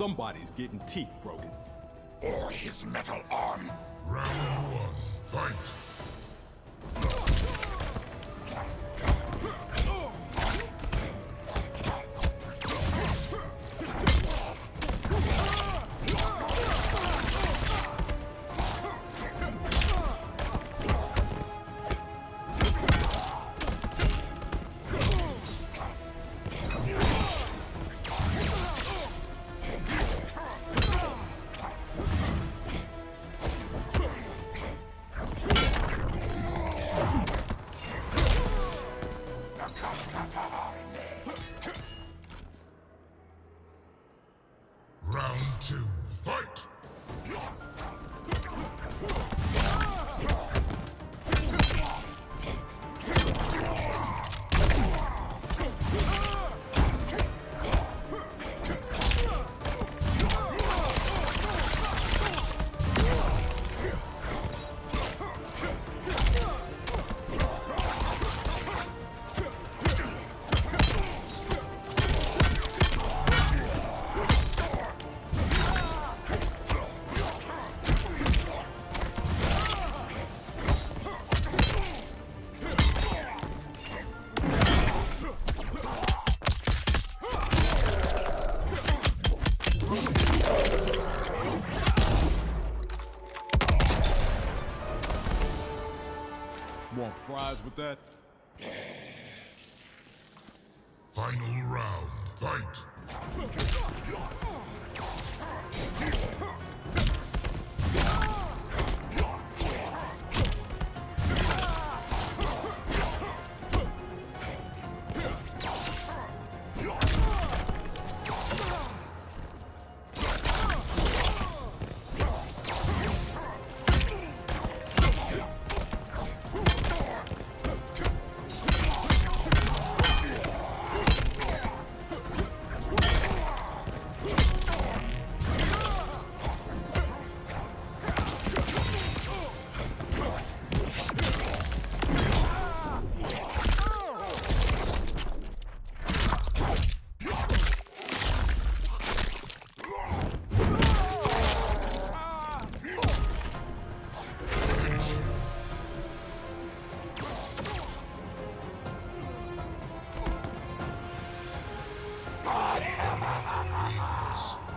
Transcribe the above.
somebody's getting teeth broken. Or his metal arm. Round one, fight. Two, fight! Want fries with that? Final round, fight! I am the God.